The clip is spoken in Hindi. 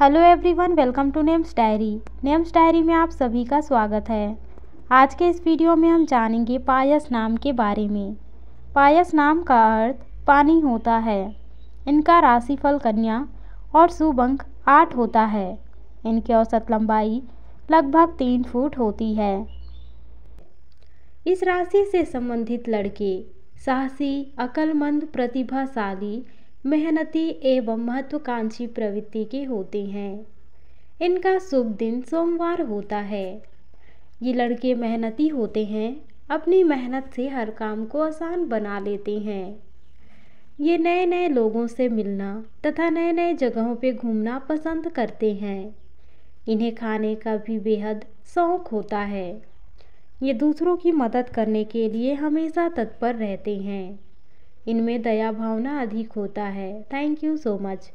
Hello everyone, welcome to names diary. Names diary में आप सभी का स्वागत है। आज के इस वीडियो में हम जानेंगे पायस नाम के बारे में। पायस नाम का अर्थ, पानी होता है। इनका राशिफल कन्या और अंक आठ होता है। इनकी औसत लंबाई लगभग तीन फुट होती है। इस राशि से संबंधित लड़के, साहसी, अकलमंद, प्रतिभाशाली मेहनती एवं महत्वाकांक्षी प्रवृत्ति के होते हैं। इनका शुभ दिन सोमवार होता है। ये लड़के मेहनती होते हैं, अपनी मेहनत से हर काम को आसान बना लेते हैं। ये नए नए लोगों से मिलना तथा नए नए जगहों पे घूमना पसंद करते हैं। इन्हें खाने का भी बेहद शौक होता है। ये दूसरों की मदद करने के लिए हमेशा तत्पर रहते हैं। इनमें दया भावना अधिक होता है। Thank you so much